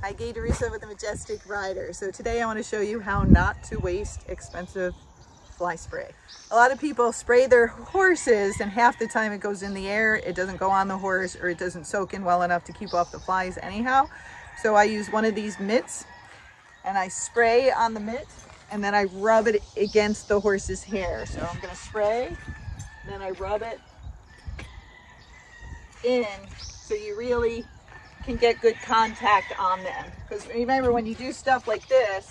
Hi, Gaye DeRusso with the Majestic Rider. So today I want to show you how not to waste expensive fly spray. A lot of people spray their horses and half the time it goes in the air, it doesn't go on the horse or it doesn't soak in well enough to keep off the flies anyhow. So I use one of these mitts and I spray on the mitt and then I rub it against the horse's hair. So I'm gonna spray, then I rub it in so you really can get good contact on them. Because remember, when you do stuff like this,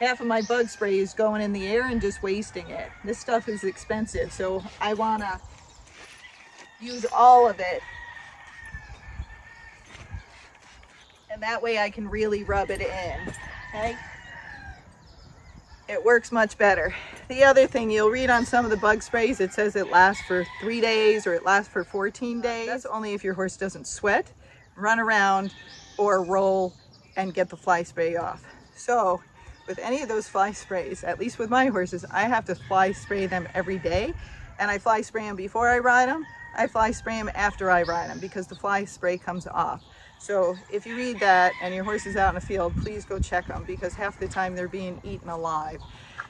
half of my bug spray is going in the air and just wasting it. This stuff is expensive, so I want to use all of it. And that way I can really rub it in, okay? It works much better. The other thing you'll read on some of the bug sprays, it says it lasts for three days or it lasts for 14 days. That's only if your horse doesn't sweat run around or roll and get the fly spray off. So with any of those fly sprays, at least with my horses, I have to fly spray them every day. And I fly spray them before I ride them. I fly spray them after I ride them because the fly spray comes off. So if you read that and your horse is out in the field, please go check them because half the time they're being eaten alive.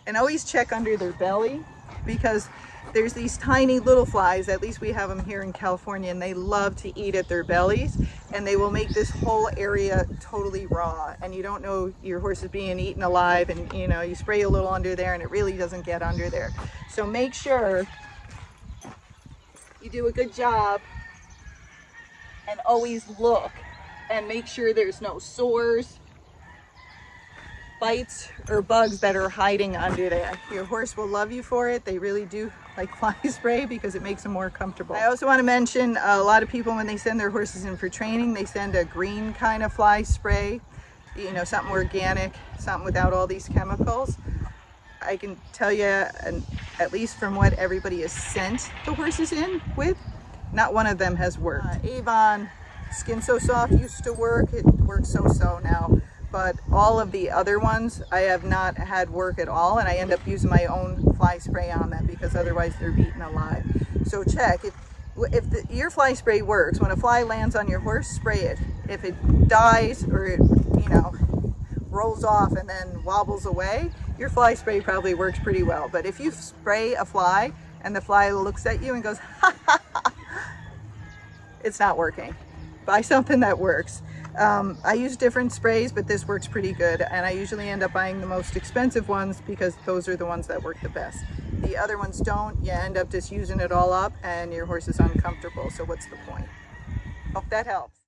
And always check under their belly because there's these tiny little flies, at least we have them here in California, and they love to eat at their bellies, and they will make this whole area totally raw, and you don't know your horse is being eaten alive, and you know, you spray a little under there, and it really doesn't get under there. So make sure you do a good job and always look and make sure there's no sores bites or bugs that are hiding under there. Your horse will love you for it. They really do like fly spray because it makes them more comfortable. I also want to mention a lot of people when they send their horses in for training, they send a green kind of fly spray, you know, something organic, something without all these chemicals. I can tell you, and at least from what everybody has sent the horses in with, not one of them has worked. Uh, Avon Skin So Soft used to work. It works so-so now but all of the other ones I have not had work at all and I end up using my own fly spray on them because otherwise they're beaten alive. So check, if, if the, your fly spray works, when a fly lands on your horse, spray it. If it dies or it, you know, rolls off and then wobbles away, your fly spray probably works pretty well. But if you spray a fly and the fly looks at you and goes, ha ha ha, it's not working. Buy something that works. Um, I use different sprays, but this works pretty good. And I usually end up buying the most expensive ones because those are the ones that work the best. The other ones don't. You end up just using it all up and your horse is uncomfortable. So what's the point? Hope that helps.